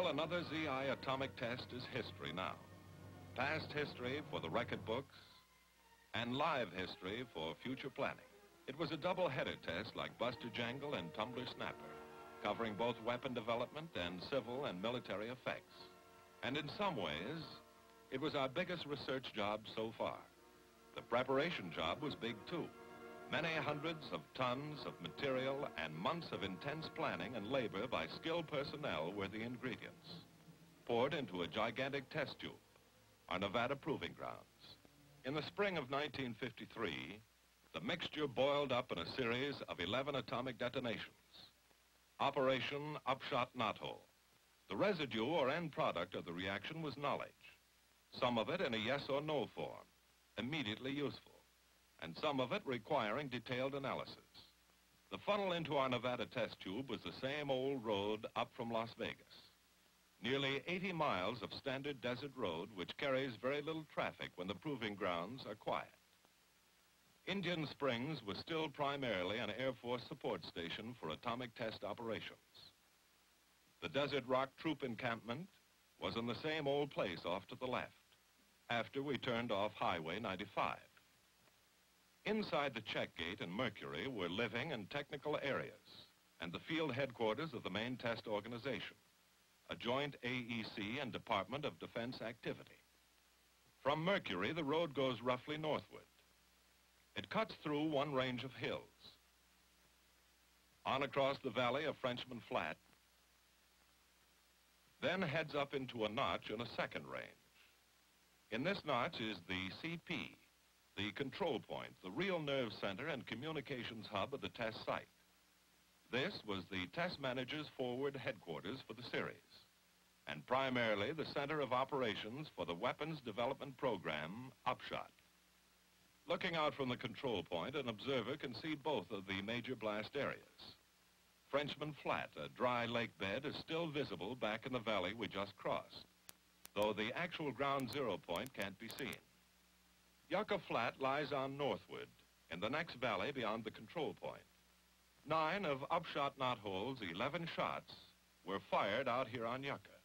Well, another ZI atomic test is history now. Past history for the record books and live history for future planning. It was a double-header test like Buster Jangle and Tumbler Snapper, covering both weapon development and civil and military effects. And in some ways, it was our biggest research job so far. The preparation job was big too. Many hundreds of tons of material and months of intense planning and labor by skilled personnel were the ingredients. Poured into a gigantic test tube, our Nevada proving grounds. In the spring of 1953, the mixture boiled up in a series of 11 atomic detonations. Operation Upshot Knothole. The residue or end product of the reaction was knowledge, some of it in a yes or no form, immediately useful and some of it requiring detailed analysis. The funnel into our Nevada test tube was the same old road up from Las Vegas. Nearly 80 miles of standard desert road which carries very little traffic when the proving grounds are quiet. Indian Springs was still primarily an Air Force support station for atomic test operations. The Desert Rock Troop encampment was in the same old place off to the left, after we turned off Highway 95. Inside the check gate and Mercury were living and technical areas and the field headquarters of the main test organization, a joint AEC and Department of Defense activity. From Mercury, the road goes roughly northward. It cuts through one range of hills. On across the valley of Frenchman Flat, then heads up into a notch in a second range. In this notch is the CP, the control point, the real nerve center and communications hub of the test site. This was the test manager's forward headquarters for the series, and primarily the center of operations for the weapons development program, Upshot. Looking out from the control point, an observer can see both of the major blast areas. Frenchman Flat, a dry lake bed, is still visible back in the valley we just crossed, though the actual ground zero point can't be seen. Yucca Flat lies on northward, in the next valley beyond the control point. Nine of Upshot Knothole's 11 shots were fired out here on Yucca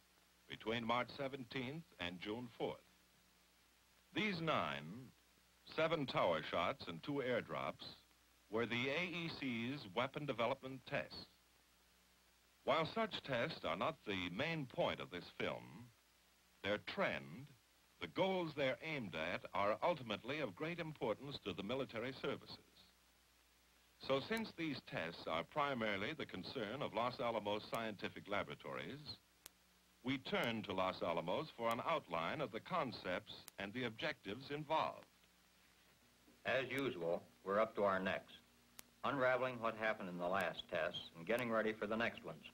between March 17th and June 4th. These nine, seven tower shots and two airdrops, were the AEC's weapon development tests. While such tests are not the main point of this film, their trend the goals they're aimed at are ultimately of great importance to the military services. So since these tests are primarily the concern of Los Alamos Scientific Laboratories, we turn to Los Alamos for an outline of the concepts and the objectives involved. As usual, we're up to our necks, unraveling what happened in the last tests and getting ready for the next ones.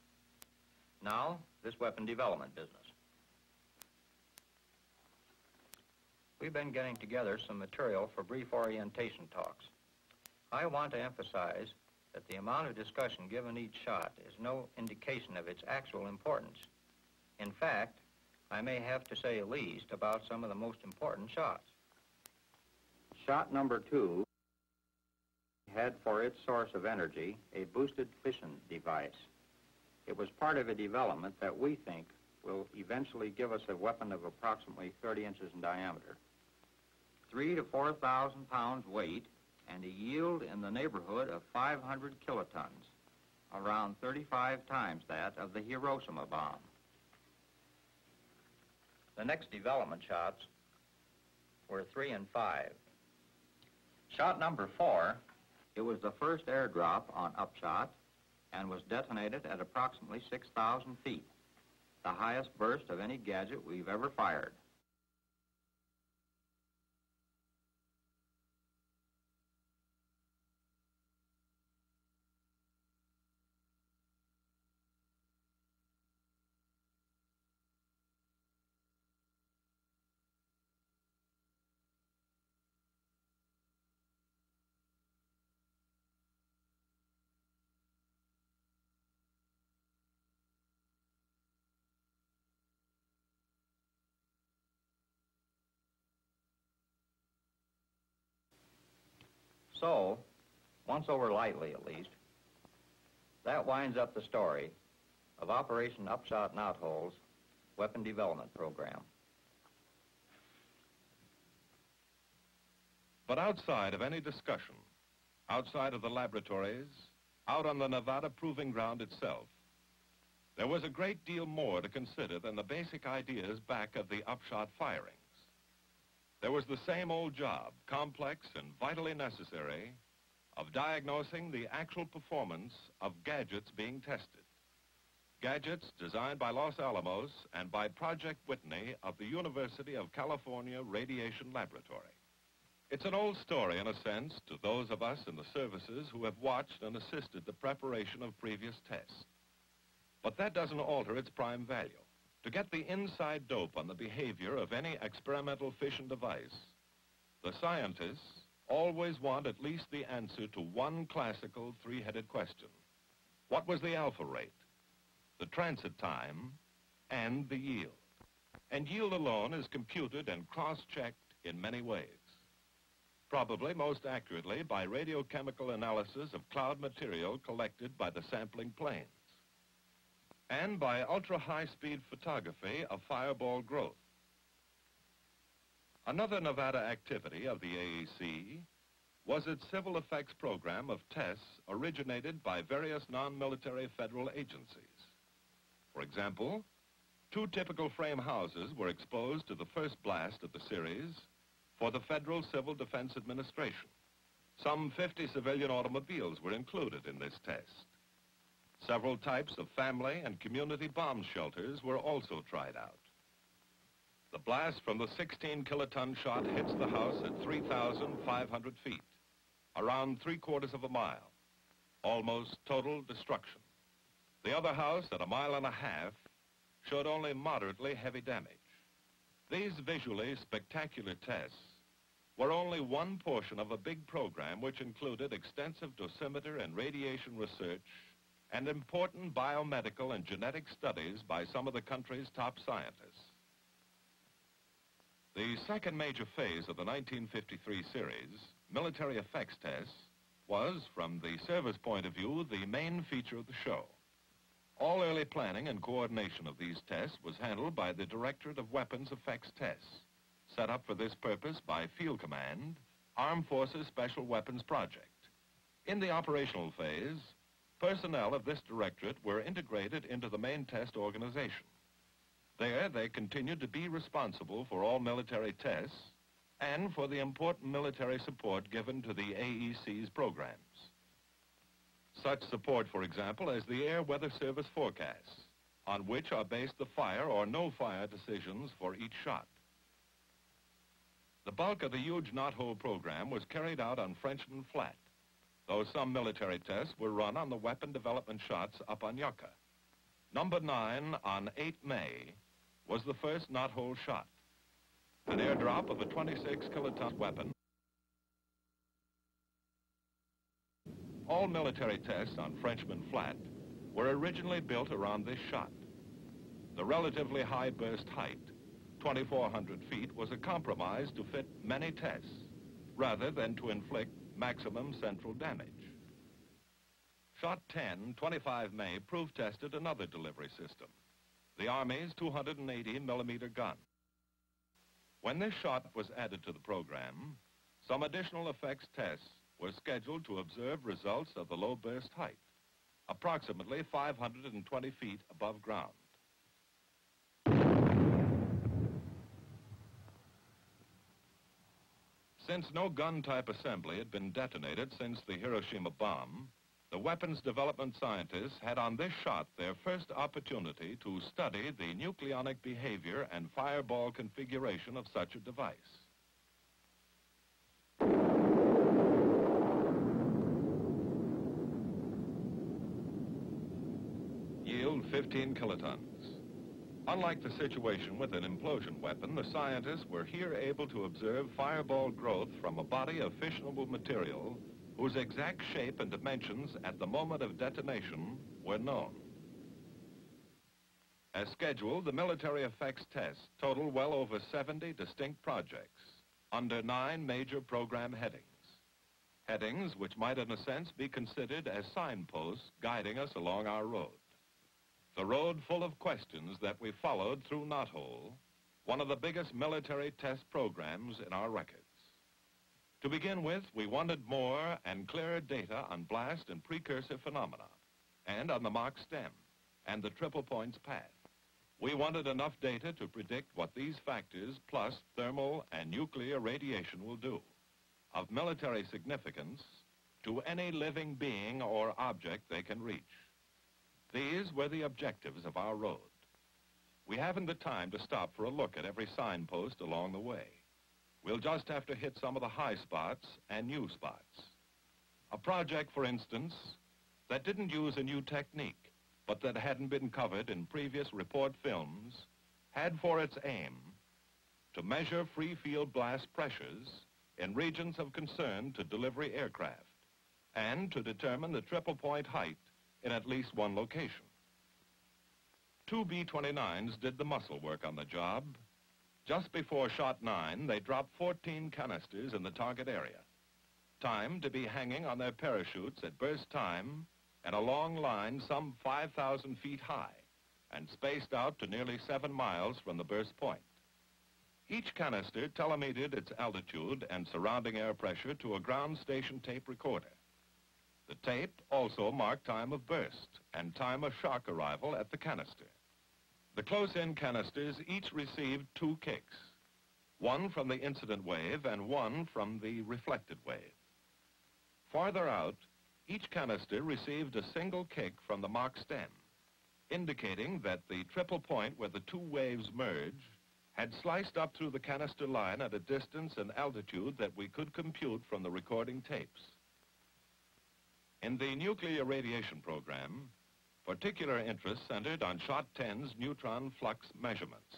Now, this weapon development business. We've been getting together some material for brief orientation talks. I want to emphasize that the amount of discussion given each shot is no indication of its actual importance. In fact, I may have to say least about some of the most important shots. Shot number two had for its source of energy a boosted fission device. It was part of a development that we think will eventually give us a weapon of approximately 30 inches in diameter three to 4,000 pounds weight and a yield in the neighborhood of 500 kilotons, around 35 times that of the Hiroshima bomb. The next development shots were three and five. Shot number four, it was the first airdrop on Upshot and was detonated at approximately 6,000 feet, the highest burst of any gadget we've ever fired. So, once over lightly at least, that winds up the story of Operation Upshot Knothole's weapon development program. But outside of any discussion, outside of the laboratories, out on the Nevada proving ground itself, there was a great deal more to consider than the basic ideas back of the upshot firings. There was the same old job, complex and vitally necessary, of diagnosing the actual performance of gadgets being tested. Gadgets designed by Los Alamos and by Project Whitney of the University of California Radiation Laboratory. It's an old story, in a sense, to those of us in the services who have watched and assisted the preparation of previous tests. But that doesn't alter its prime value. To get the inside dope on the behavior of any experimental fission device, the scientists always want at least the answer to one classical three-headed question. What was the alpha rate, the transit time, and the yield? And yield alone is computed and cross-checked in many ways. Probably most accurately by radiochemical analysis of cloud material collected by the sampling planes and by ultra-high-speed photography of fireball growth. Another Nevada activity of the AEC was its civil effects program of tests originated by various non-military federal agencies. For example, two typical frame houses were exposed to the first blast of the series for the Federal Civil Defense Administration. Some 50 civilian automobiles were included in this test. Several types of family and community bomb shelters were also tried out. The blast from the 16 kiloton shot hits the house at 3,500 feet, around three quarters of a mile. Almost total destruction. The other house at a mile and a half showed only moderately heavy damage. These visually spectacular tests were only one portion of a big program which included extensive dosimeter and radiation research and important biomedical and genetic studies by some of the country's top scientists. The second major phase of the 1953 series, military effects tests, was, from the service point of view, the main feature of the show. All early planning and coordination of these tests was handled by the Directorate of Weapons Effects Tests, set up for this purpose by Field Command, Armed Forces Special Weapons Project. In the operational phase, Personnel of this directorate were integrated into the main test organization. There, they continued to be responsible for all military tests and for the important military support given to the AEC's programs. Such support, for example, as the Air Weather Service forecasts, on which are based the fire or no fire decisions for each shot. The bulk of the huge knothole program was carried out on Frenchman Flat, though some military tests were run on the weapon development shots up on Yucca. Number 9 on 8 May was the first knothole shot, an airdrop of a 26 kiloton weapon. All military tests on Frenchman Flat were originally built around this shot. The relatively high burst height, 2,400 feet, was a compromise to fit many tests, rather than to inflict maximum central damage. Shot 10, 25 May, proof tested another delivery system, the Army's 280 millimeter gun. When this shot was added to the program, some additional effects tests were scheduled to observe results of the low burst height, approximately 520 feet above ground. Since no gun-type assembly had been detonated since the Hiroshima bomb, the weapons development scientists had on this shot their first opportunity to study the nucleonic behavior and fireball configuration of such a device. Yield 15 kilotons. Unlike the situation with an implosion weapon, the scientists were here able to observe fireball growth from a body of fissionable material whose exact shape and dimensions at the moment of detonation were known. As scheduled, the military effects tests total well over 70 distinct projects under nine major program headings. Headings which might in a sense be considered as signposts guiding us along our road. The road full of questions that we followed through Knothole, one of the biggest military test programs in our records. To begin with, we wanted more and clearer data on blast and precursor phenomena, and on the Mach stem, and the triple points path. We wanted enough data to predict what these factors, plus thermal and nuclear radiation, will do. Of military significance to any living being or object they can reach. These were the objectives of our road. We haven't the time to stop for a look at every signpost along the way. We'll just have to hit some of the high spots and new spots. A project, for instance, that didn't use a new technique, but that hadn't been covered in previous report films, had for its aim to measure free field blast pressures in regions of concern to delivery aircraft and to determine the triple point height in at least one location. Two B-29s did the muscle work on the job. Just before shot nine, they dropped 14 canisters in the target area. Time to be hanging on their parachutes at burst time and a long line some 5,000 feet high and spaced out to nearly seven miles from the burst point. Each canister telemetered its altitude and surrounding air pressure to a ground station tape recorder. The tape also marked time of burst and time of shock arrival at the canister. The close-in canisters each received two kicks, one from the incident wave and one from the reflected wave. Farther out, each canister received a single kick from the Mach stem, indicating that the triple point where the two waves merge had sliced up through the canister line at a distance and altitude that we could compute from the recording tapes. In the nuclear radiation program, particular interest centered on Shot 10's neutron flux measurements,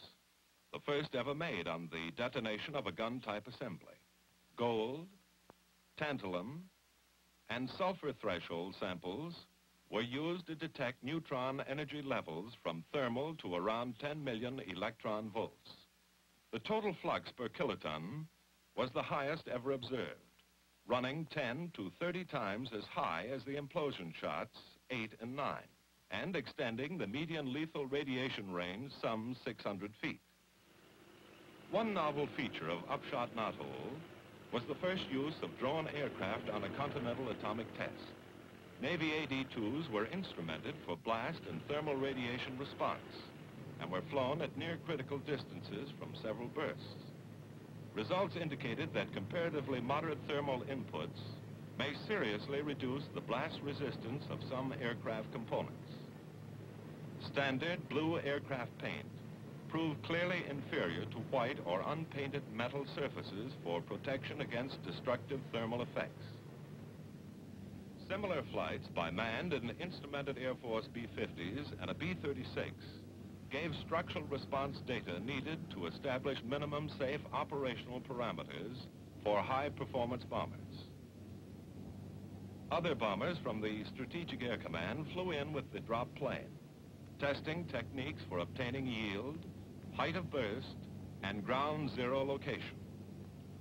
the first ever made on the detonation of a gun-type assembly. Gold, tantalum, and sulfur threshold samples were used to detect neutron energy levels from thermal to around 10 million electron volts. The total flux per kiloton was the highest ever observed running 10 to 30 times as high as the implosion shots 8 and 9, and extending the median lethal radiation range some 600 feet. One novel feature of Upshot Knothole was the first use of drone aircraft on a continental atomic test. Navy AD-2s were instrumented for blast and thermal radiation response and were flown at near critical distances from several bursts. Results indicated that comparatively moderate thermal inputs may seriously reduce the blast resistance of some aircraft components. Standard blue aircraft paint proved clearly inferior to white or unpainted metal surfaces for protection against destructive thermal effects. Similar flights by manned and instrumented Air Force B-50s and a B-36 gave structural response data needed to establish minimum safe operational parameters for high-performance bombers. Other bombers from the Strategic Air Command flew in with the drop plane, testing techniques for obtaining yield, height of burst, and ground zero location.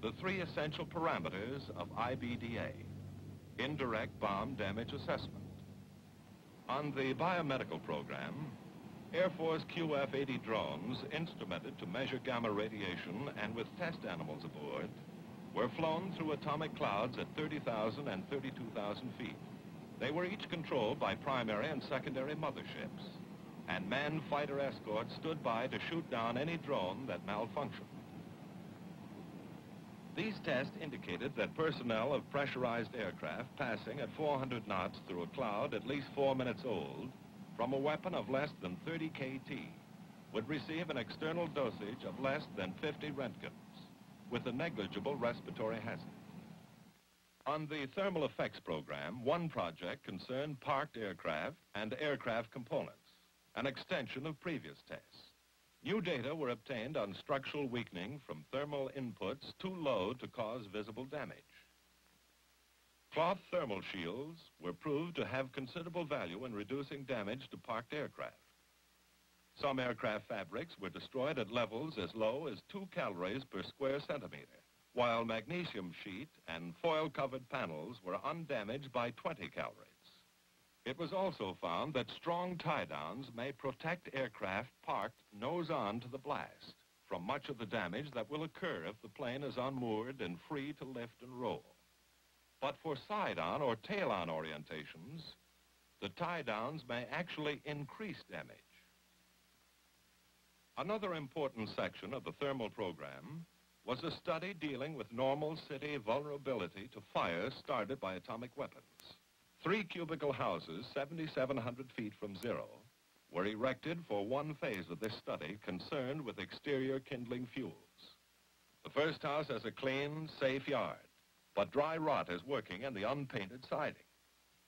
The three essential parameters of IBDA, Indirect Bomb Damage Assessment. On the biomedical program, Air Force QF-80 drones, instrumented to measure gamma radiation and with test animals aboard, were flown through atomic clouds at 30,000 and 32,000 feet. They were each controlled by primary and secondary motherships, and manned fighter escorts stood by to shoot down any drone that malfunctioned. These tests indicated that personnel of pressurized aircraft passing at 400 knots through a cloud at least four minutes old from a weapon of less than 30 KT would receive an external dosage of less than 50 Roentgens with a negligible respiratory hazard. On the thermal effects program, one project concerned parked aircraft and aircraft components, an extension of previous tests. New data were obtained on structural weakening from thermal inputs too low to cause visible damage. Cloth thermal shields were proved to have considerable value in reducing damage to parked aircraft. Some aircraft fabrics were destroyed at levels as low as two calories per square centimeter, while magnesium sheet and foil-covered panels were undamaged by 20 calories. It was also found that strong tie-downs may protect aircraft parked nose on to the blast from much of the damage that will occur if the plane is unmoored and free to lift and roll. But for side-on or tail-on orientations, the tie-downs may actually increase damage. Another important section of the thermal program was a study dealing with normal city vulnerability to fire started by atomic weapons. Three cubicle houses, 7,700 feet from zero, were erected for one phase of this study concerned with exterior kindling fuels. The first house has a clean, safe yard, but dry rot is working in the unpainted siding.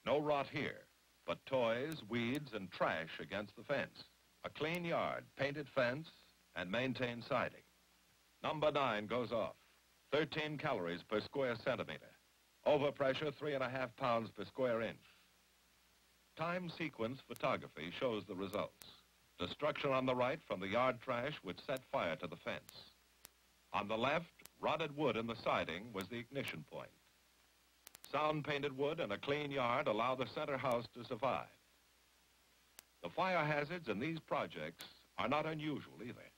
No rot here, but toys, weeds, and trash against the fence. A clean yard, painted fence, and maintained siding. Number nine goes off. 13 calories per square centimeter. Overpressure, three and a half pounds per square inch. Time sequence photography shows the results. Destruction on the right from the yard trash which set fire to the fence. On the left, rotted wood in the siding was the ignition point. Sound painted wood and a clean yard allow the center house to survive. The fire hazards in these projects are not unusual either.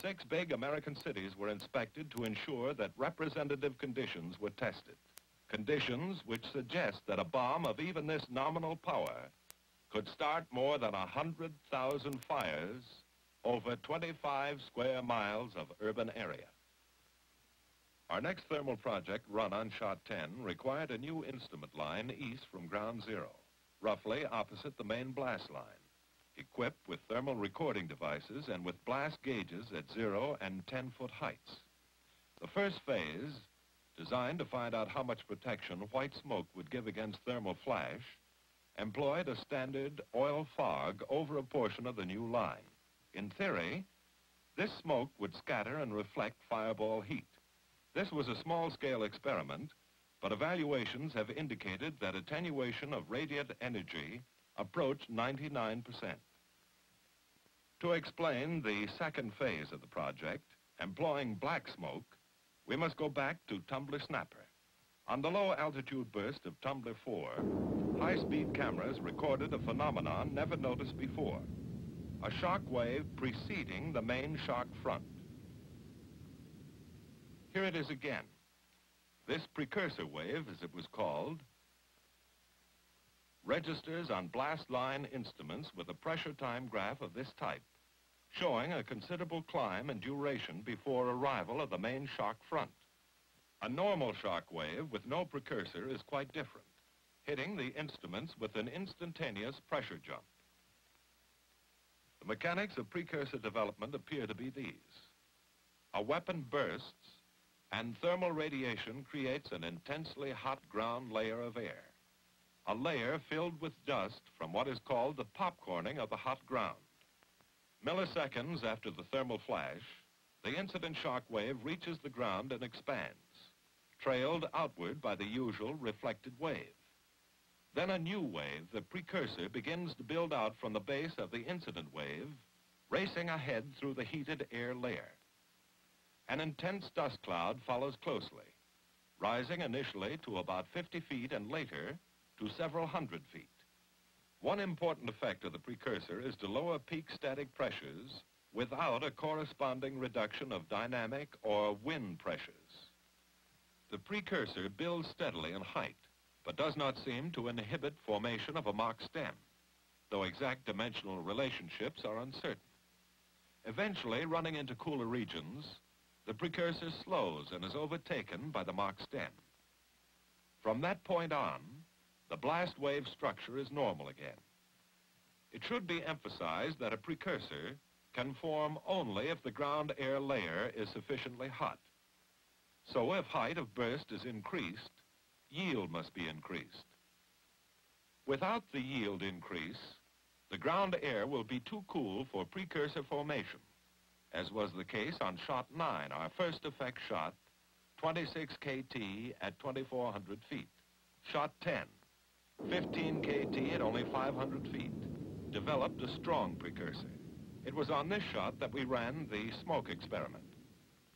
Six big American cities were inspected to ensure that representative conditions were tested. Conditions which suggest that a bomb of even this nominal power could start more than 100,000 fires over 25 square miles of urban area. Our next thermal project, run on Shot 10, required a new instrument line east from ground zero, roughly opposite the main blast line equipped with thermal recording devices and with blast gauges at zero and 10-foot heights. The first phase, designed to find out how much protection white smoke would give against thermal flash, employed a standard oil fog over a portion of the new line. In theory, this smoke would scatter and reflect fireball heat. This was a small-scale experiment, but evaluations have indicated that attenuation of radiant energy approached 99%. To explain the second phase of the project, employing black smoke, we must go back to Tumbler Snapper. On the low-altitude burst of Tumbler 4, high-speed cameras recorded a phenomenon never noticed before, a shock wave preceding the main shock front. Here it is again. This precursor wave, as it was called, registers on blast line instruments with a pressure time graph of this type, showing a considerable climb and duration before arrival of the main shock front. A normal shock wave with no precursor is quite different, hitting the instruments with an instantaneous pressure jump. The mechanics of precursor development appear to be these. A weapon bursts, and thermal radiation creates an intensely hot ground layer of air a layer filled with dust from what is called the popcorning of the hot ground. Milliseconds after the thermal flash, the incident shock wave reaches the ground and expands, trailed outward by the usual reflected wave. Then a new wave, the precursor, begins to build out from the base of the incident wave, racing ahead through the heated air layer. An intense dust cloud follows closely, rising initially to about 50 feet and later to several hundred feet. One important effect of the precursor is to lower peak static pressures without a corresponding reduction of dynamic or wind pressures. The precursor builds steadily in height, but does not seem to inhibit formation of a Mach stem, though exact dimensional relationships are uncertain. Eventually, running into cooler regions, the precursor slows and is overtaken by the Mach stem. From that point on, the blast wave structure is normal again. It should be emphasized that a precursor can form only if the ground air layer is sufficiently hot. So if height of burst is increased, yield must be increased. Without the yield increase, the ground air will be too cool for precursor formation, as was the case on shot 9, our first effect shot, 26 KT at 2,400 feet. Shot 10, 15 KT at only 500 feet, developed a strong precursor. It was on this shot that we ran the smoke experiment.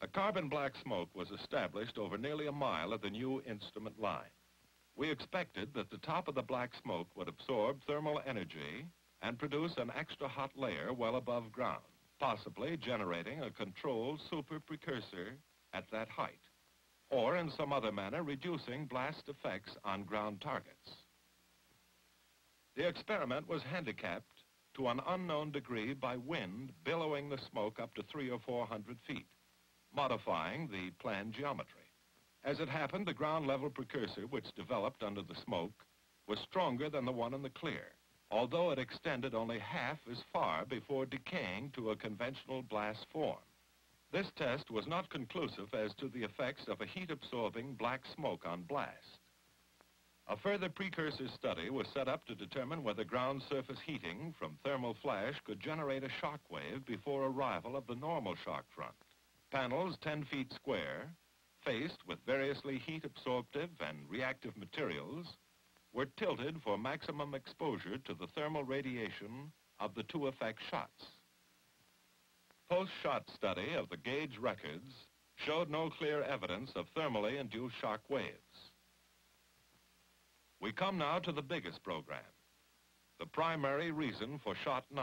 A carbon black smoke was established over nearly a mile of the new instrument line. we expected that the top of the black smoke would absorb thermal energy and produce an extra hot layer well above ground, possibly generating a controlled super precursor at that height, or in some other manner reducing blast effects on ground targets. The experiment was handicapped to an unknown degree by wind billowing the smoke up to three or four hundred feet, modifying the planned geometry. As it happened, the ground level precursor which developed under the smoke was stronger than the one in the clear, although it extended only half as far before decaying to a conventional blast form. This test was not conclusive as to the effects of a heat-absorbing black smoke on blast. A further precursor study was set up to determine whether ground surface heating from thermal flash could generate a shock wave before arrival of the normal shock front. Panels 10 feet square faced with variously heat-absorptive and reactive materials, were tilted for maximum exposure to the thermal radiation of the two effect shots. Post-shot study of the gauge records showed no clear evidence of thermally induced shock waves. We come now to the biggest program, the primary reason for shot 9,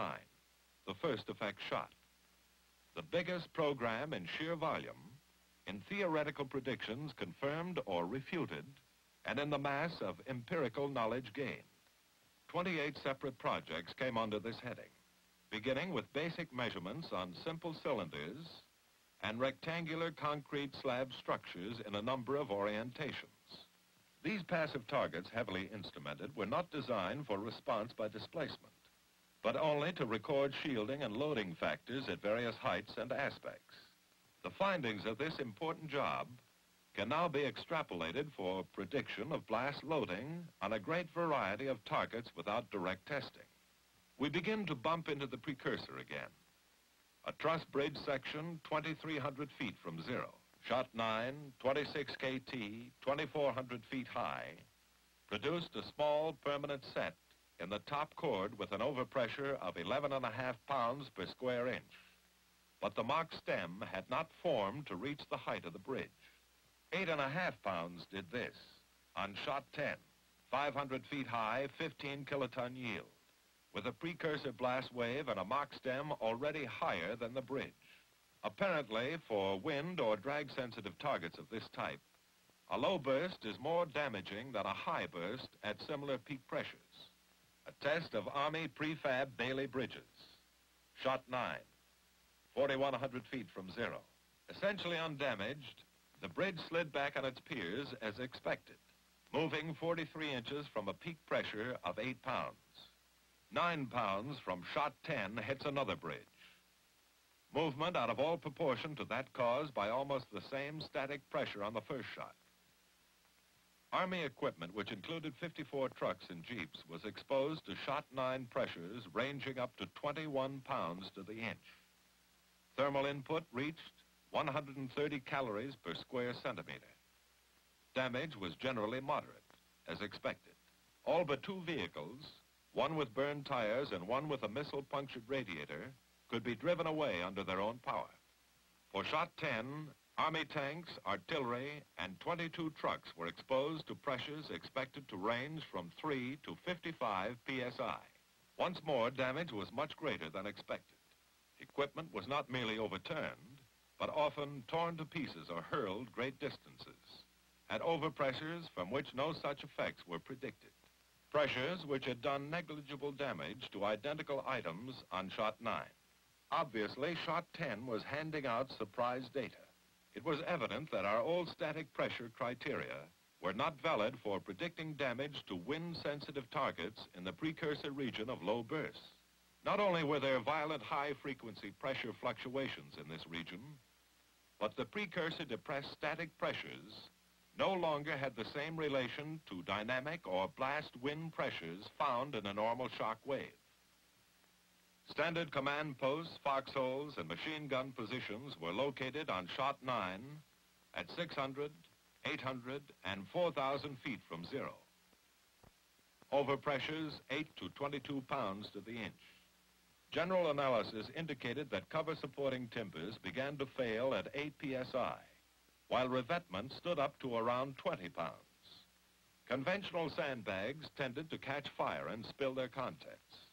the first effect shot. The biggest program in sheer volume in theoretical predictions confirmed or refuted, and in the mass of empirical knowledge gained. 28 separate projects came under this heading, beginning with basic measurements on simple cylinders and rectangular concrete slab structures in a number of orientations. These passive targets, heavily instrumented, were not designed for response by displacement, but only to record shielding and loading factors at various heights and aspects. The findings of this important job can now be extrapolated for prediction of blast loading on a great variety of targets without direct testing. We begin to bump into the precursor again. A truss bridge section 2,300 feet from zero. Shot 9, 26 KT, 2,400 feet high, produced a small permanent set in the top chord with an overpressure of 11.5 pounds per square inch but the Mach stem had not formed to reach the height of the bridge. Eight and a half pounds did this on shot 10, 500 feet high, 15 kiloton yield, with a precursor blast wave and a Mach stem already higher than the bridge. Apparently, for wind or drag-sensitive targets of this type, a low burst is more damaging than a high burst at similar peak pressures. A test of Army prefab Bailey bridges. Shot 9, 4,100 feet from zero. Essentially undamaged, the bridge slid back on its piers as expected, moving 43 inches from a peak pressure of 8 pounds. 9 pounds from shot 10 hits another bridge. Movement out of all proportion to that caused by almost the same static pressure on the first shot. Army equipment, which included 54 trucks and jeeps, was exposed to shot 9 pressures ranging up to 21 pounds to the inch. Thermal input reached 130 calories per square centimeter. Damage was generally moderate, as expected. All but two vehicles, one with burned tires and one with a missile-punctured radiator, could be driven away under their own power. For shot 10, Army tanks, artillery, and 22 trucks were exposed to pressures expected to range from 3 to 55 psi. Once more, damage was much greater than expected. Equipment was not merely overturned, but often torn to pieces or hurled great distances, at overpressures from which no such effects were predicted. Pressures which had done negligible damage to identical items on Shot 9. Obviously, Shot 10 was handing out surprise data. It was evident that our old static pressure criteria were not valid for predicting damage to wind-sensitive targets in the precursor region of low bursts. Not only were there violent high-frequency pressure fluctuations in this region, but the precursor depressed static pressures no longer had the same relation to dynamic or blast wind pressures found in a normal shock wave. Standard command posts, foxholes, and machine gun positions were located on shot 9 at 600, 800, and 4,000 feet from zero. Overpressures 8 to 22 pounds to the inch. General analysis indicated that cover-supporting timbers began to fail at 8 psi, while revetment stood up to around 20 pounds. Conventional sandbags tended to catch fire and spill their contents.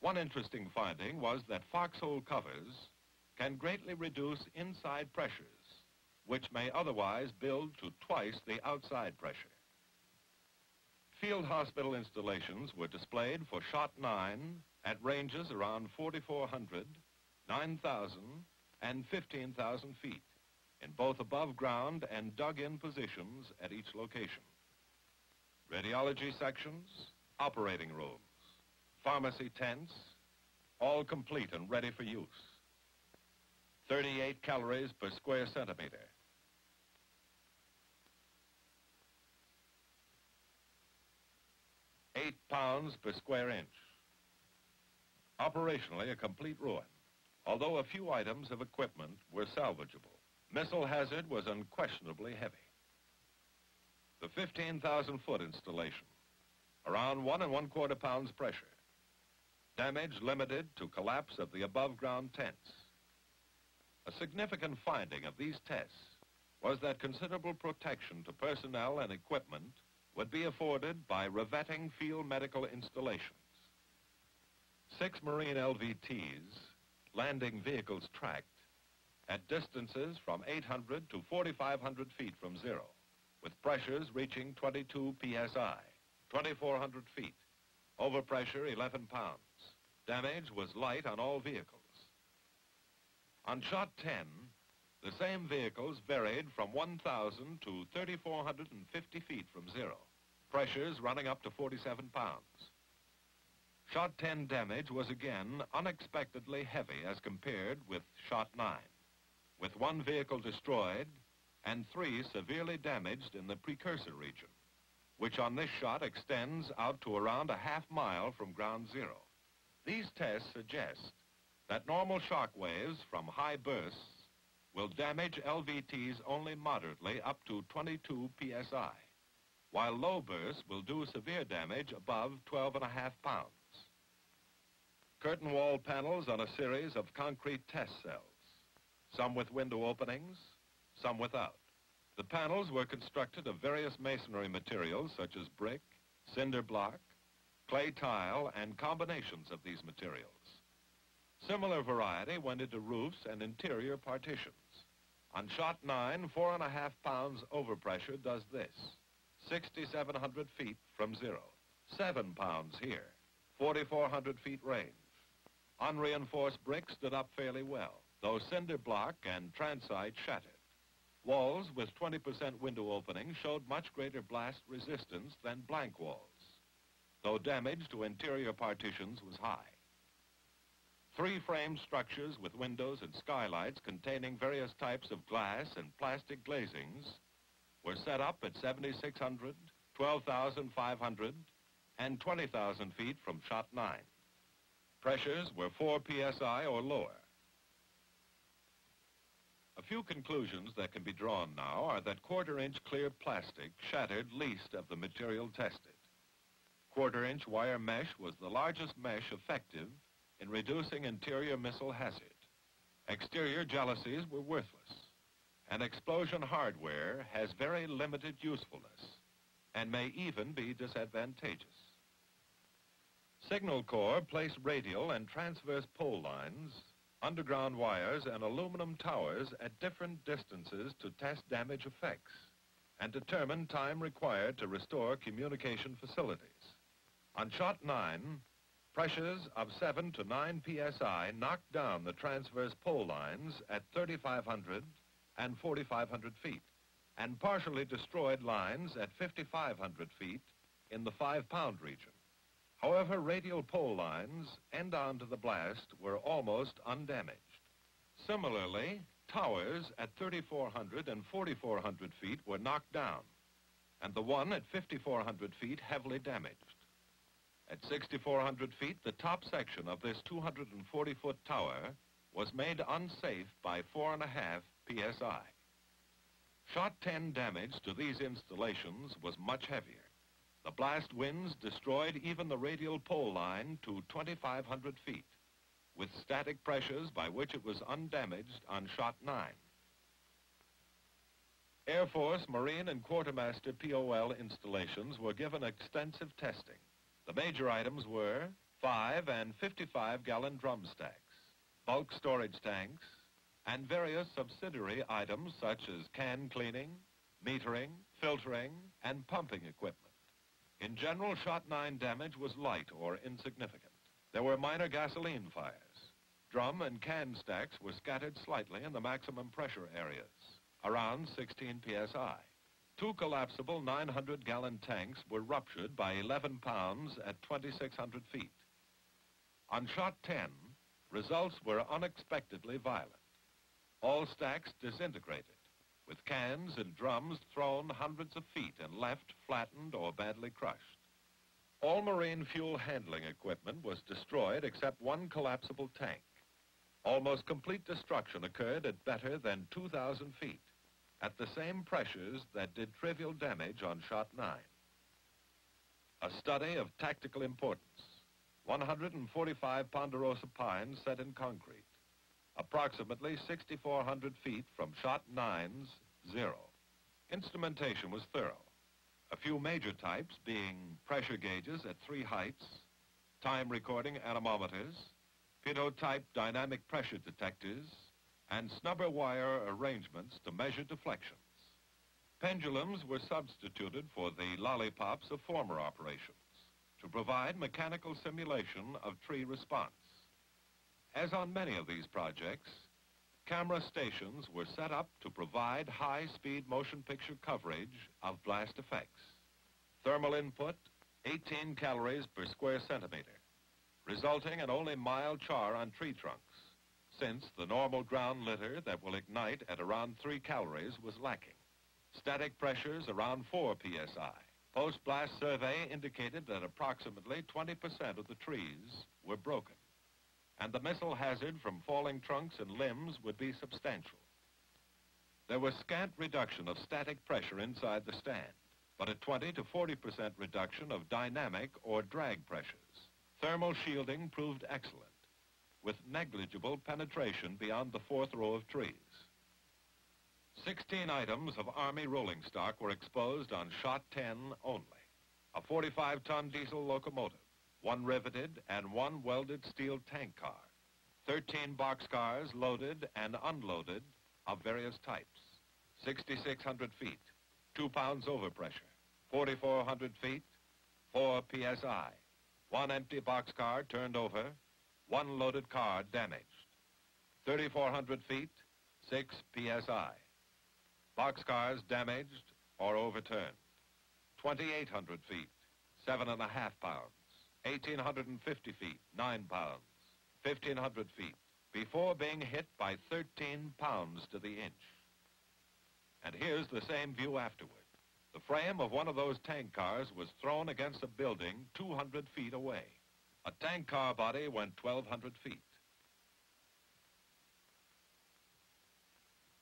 One interesting finding was that foxhole covers can greatly reduce inside pressures, which may otherwise build to twice the outside pressure. Field hospital installations were displayed for Shot 9 at ranges around 4,400, 9,000, and 15,000 feet in both above ground and dug-in positions at each location. Radiology sections, operating rooms, pharmacy tents, all complete and ready for use. 38 calories per square centimeter. Eight pounds per square inch. Operationally, a complete ruin, although a few items of equipment were salvageable. Missile hazard was unquestionably heavy. The 15,000-foot installation, around one and one-quarter pounds pressure. Damage limited to collapse of the above-ground tents. A significant finding of these tests was that considerable protection to personnel and equipment would be afforded by revetting field medical installations. Six Marine LVTs, landing vehicles tracked, at distances from 800 to 4,500 feet from zero, with pressures reaching 22 psi, 2,400 feet, overpressure 11 pounds. Damage was light on all vehicles. On shot 10, the same vehicles varied from 1,000 to 3,450 feet from zero, pressures running up to 47 pounds. Shot 10 damage was again unexpectedly heavy as compared with Shot 9, with one vehicle destroyed and three severely damaged in the precursor region, which on this shot extends out to around a half mile from ground zero. These tests suggest that normal shock waves from high bursts will damage LVTs only moderately up to 22 psi, while low bursts will do severe damage above 12 and a half pounds. Curtain wall panels on a series of concrete test cells, some with window openings, some without. The panels were constructed of various masonry materials such as brick, cinder block, clay tile, and combinations of these materials. Similar variety went into roofs and interior partitions. On shot nine, four and a half pounds overpressure does this. 6,700 feet from zero. Seven pounds here. 4,400 feet range. Unreinforced brick stood up fairly well, though cinder block and transite shattered. Walls with 20% window opening showed much greater blast resistance than blank walls, though damage to interior partitions was high. Three frame structures with windows and skylights containing various types of glass and plastic glazings were set up at 7,600, 12,500, and 20,000 feet from shot 9. Pressures were 4 psi or lower. A few conclusions that can be drawn now are that quarter-inch clear plastic shattered least of the material tested. Quarter-inch wire mesh was the largest mesh effective in reducing interior missile hazard. Exterior jalousies were worthless, and explosion hardware has very limited usefulness and may even be disadvantageous. Signal Corps placed radial and transverse pole lines, underground wires, and aluminum towers at different distances to test damage effects and determine time required to restore communication facilities. On Shot 9, Pressures of 7 to 9 psi knocked down the transverse pole lines at 3,500 and 4,500 feet and partially destroyed lines at 5,500 feet in the five-pound region. However, radial pole lines end on to the blast were almost undamaged. Similarly, towers at 3,400 and 4,400 feet were knocked down, and the one at 5,400 feet heavily damaged. At 6,400 feet, the top section of this 240-foot tower was made unsafe by 4.5 psi. Shot 10 damage to these installations was much heavier. The blast winds destroyed even the radial pole line to 2,500 feet, with static pressures by which it was undamaged on shot 9. Air Force, Marine, and Quartermaster POL installations were given extensive testing. The major items were 5 and 55 gallon drum stacks, bulk storage tanks, and various subsidiary items such as can cleaning, metering, filtering, and pumping equipment. In general, Shot 9 damage was light or insignificant. There were minor gasoline fires. Drum and can stacks were scattered slightly in the maximum pressure areas, around 16 psi. Two collapsible 900-gallon tanks were ruptured by 11 pounds at 2,600 feet. On Shot 10, results were unexpectedly violent. All stacks disintegrated with cans and drums thrown hundreds of feet and left flattened or badly crushed. All marine fuel handling equipment was destroyed except one collapsible tank. Almost complete destruction occurred at better than 2,000 feet, at the same pressures that did trivial damage on Shot 9. A study of tactical importance. 145 ponderosa pines set in concrete approximately 6,400 feet from shot nine's zero. Instrumentation was thorough. A few major types being pressure gauges at three heights, time recording anemometers, pitot-type dynamic pressure detectors, and snubber wire arrangements to measure deflections. Pendulums were substituted for the lollipops of former operations to provide mechanical simulation of tree response. As on many of these projects, camera stations were set up to provide high-speed motion picture coverage of blast effects. Thermal input, 18 calories per square centimeter, resulting in only mild char on tree trunks, since the normal ground litter that will ignite at around 3 calories was lacking. Static pressures around 4 psi. Post-blast survey indicated that approximately 20% of the trees were broken and the missile hazard from falling trunks and limbs would be substantial. There was scant reduction of static pressure inside the stand, but a 20 to 40% reduction of dynamic or drag pressures. Thermal shielding proved excellent, with negligible penetration beyond the fourth row of trees. 16 items of Army rolling stock were exposed on shot 10 only. A 45-ton diesel locomotive, one riveted and one welded steel tank car, 13 boxcars loaded and unloaded of various types, 6,600 feet, 2 pounds overpressure, 4,400 feet, 4 psi, one empty boxcar turned over, one loaded car damaged, 3,400 feet, 6 psi, boxcars damaged or overturned, 2,800 feet, seven and a half pounds. 1,850 feet, 9 pounds, 1,500 feet, before being hit by 13 pounds to the inch. And here's the same view afterward. The frame of one of those tank cars was thrown against a building 200 feet away. A tank car body went 1,200 feet.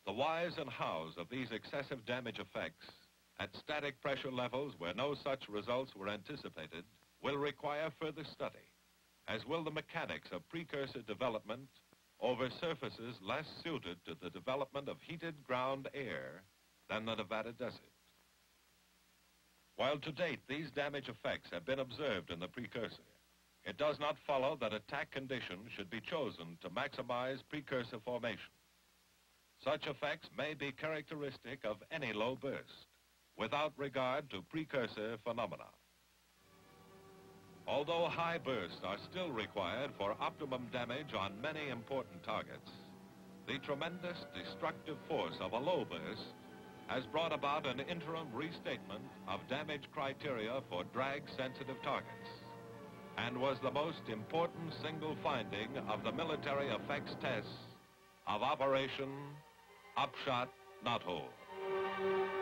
The whys and hows of these excessive damage effects at static pressure levels where no such results were anticipated will require further study, as will the mechanics of precursor development over surfaces less suited to the development of heated ground air than the Nevada desert. While to date these damage effects have been observed in the precursor, it does not follow that attack conditions should be chosen to maximize precursor formation. Such effects may be characteristic of any low burst, without regard to precursor phenomena. Although high bursts are still required for optimum damage on many important targets, the tremendous destructive force of a low burst has brought about an interim restatement of damage criteria for drag-sensitive targets and was the most important single finding of the military effects tests of Operation Upshot Knothole.